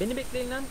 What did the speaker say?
Beni bekleyin lan.